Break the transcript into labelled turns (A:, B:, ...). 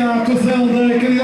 A: A atuação da candidata.